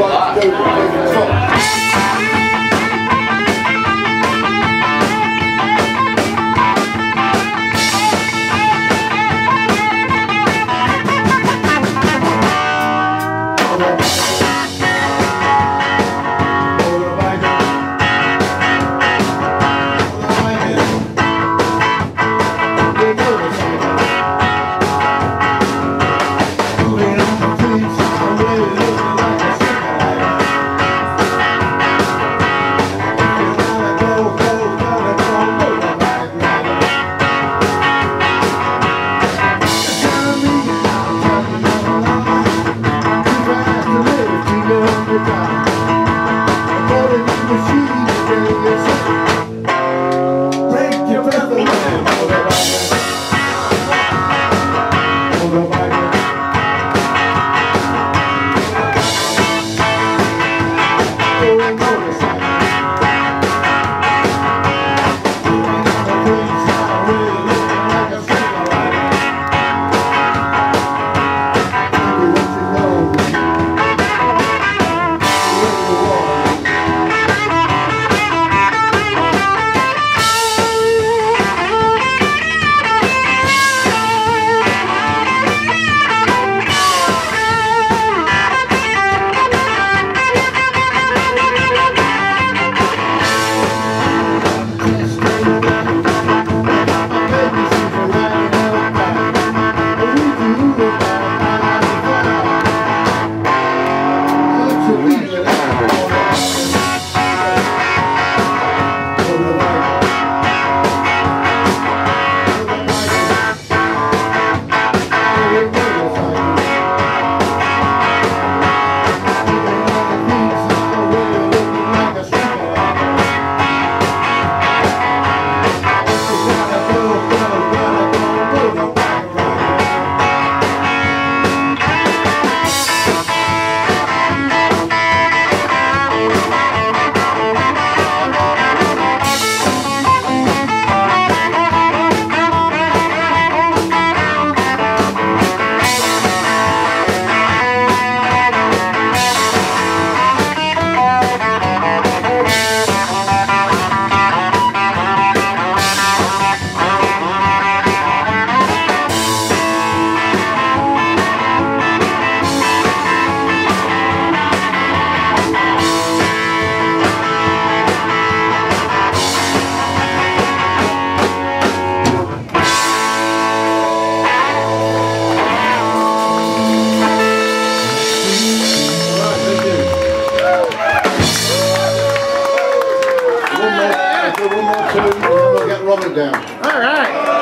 like One more, and then we'll get Robert down. All right.